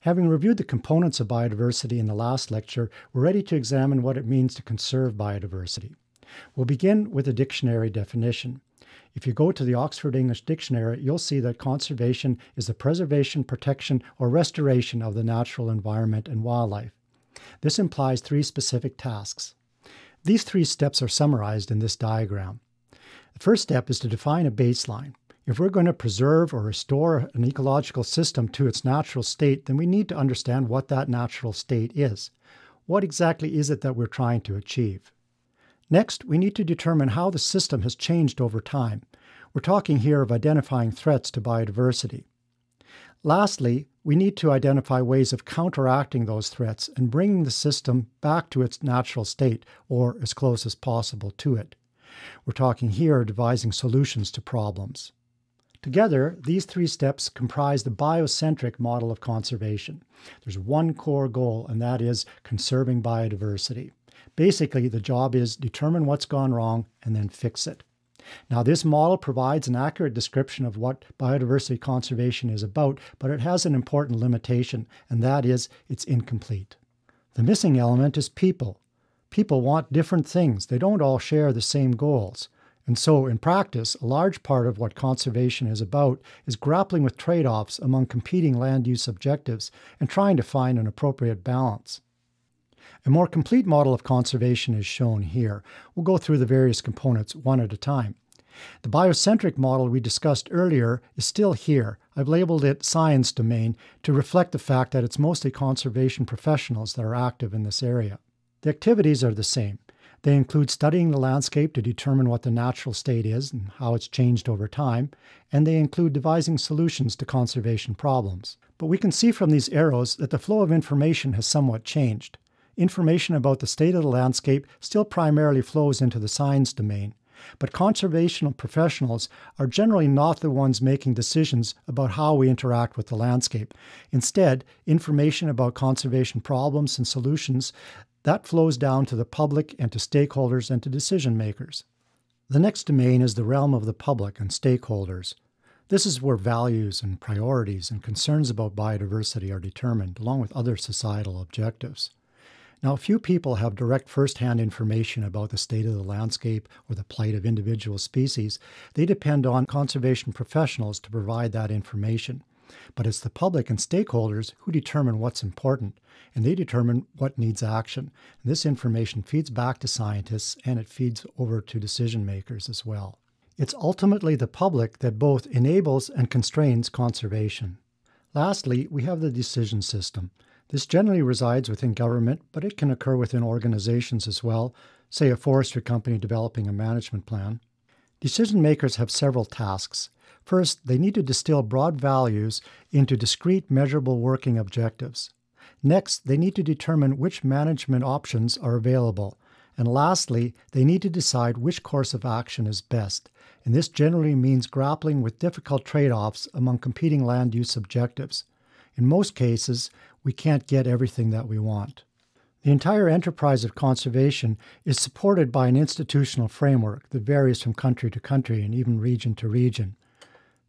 Having reviewed the components of biodiversity in the last lecture, we're ready to examine what it means to conserve biodiversity. We'll begin with a dictionary definition. If you go to the Oxford English Dictionary, you'll see that conservation is the preservation, protection, or restoration of the natural environment and wildlife. This implies three specific tasks. These three steps are summarized in this diagram. The first step is to define a baseline. If we're going to preserve or restore an ecological system to its natural state, then we need to understand what that natural state is. What exactly is it that we're trying to achieve? Next, we need to determine how the system has changed over time. We're talking here of identifying threats to biodiversity. Lastly, we need to identify ways of counteracting those threats and bringing the system back to its natural state, or as close as possible to it. We're talking here of devising solutions to problems. Together, these three steps comprise the biocentric model of conservation. There's one core goal, and that is conserving biodiversity. Basically, the job is determine what's gone wrong and then fix it. Now, this model provides an accurate description of what biodiversity conservation is about, but it has an important limitation, and that is it's incomplete. The missing element is people. People want different things, they don't all share the same goals. And so, in practice, a large part of what conservation is about is grappling with trade offs among competing land use objectives and trying to find an appropriate balance. A more complete model of conservation is shown here. We'll go through the various components one at a time. The biocentric model we discussed earlier is still here. I've labeled it science domain to reflect the fact that it's mostly conservation professionals that are active in this area. The activities are the same. They include studying the landscape to determine what the natural state is and how it's changed over time, and they include devising solutions to conservation problems. But we can see from these arrows that the flow of information has somewhat changed information about the state of the landscape still primarily flows into the science domain. But conservational professionals are generally not the ones making decisions about how we interact with the landscape. Instead, information about conservation problems and solutions that flows down to the public and to stakeholders and to decision makers. The next domain is the realm of the public and stakeholders. This is where values and priorities and concerns about biodiversity are determined, along with other societal objectives. Now, few people have direct first-hand information about the state of the landscape or the plight of individual species. They depend on conservation professionals to provide that information. But it's the public and stakeholders who determine what's important, and they determine what needs action. And this information feeds back to scientists and it feeds over to decision makers as well. It's ultimately the public that both enables and constrains conservation. Lastly, we have the decision system. This generally resides within government, but it can occur within organizations as well, say a forestry company developing a management plan. Decision makers have several tasks. First, they need to distill broad values into discrete, measurable working objectives. Next, they need to determine which management options are available. And lastly, they need to decide which course of action is best. And this generally means grappling with difficult trade offs among competing land use objectives. In most cases, we can't get everything that we want. The entire enterprise of conservation is supported by an institutional framework that varies from country to country and even region to region.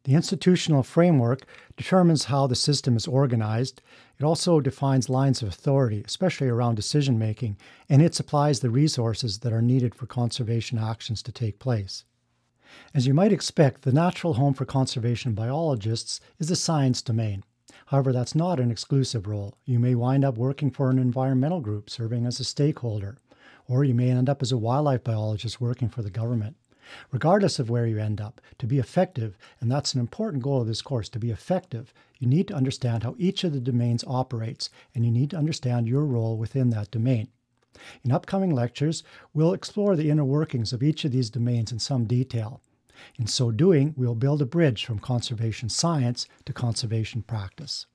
The institutional framework determines how the system is organized. It also defines lines of authority, especially around decision making, and it supplies the resources that are needed for conservation actions to take place. As you might expect, the natural home for conservation biologists is the science domain. However, that's not an exclusive role. You may wind up working for an environmental group serving as a stakeholder, or you may end up as a wildlife biologist working for the government. Regardless of where you end up, to be effective, and that's an important goal of this course, to be effective, you need to understand how each of the domains operates, and you need to understand your role within that domain. In upcoming lectures, we'll explore the inner workings of each of these domains in some detail. In so doing, we'll build a bridge from conservation science to conservation practice.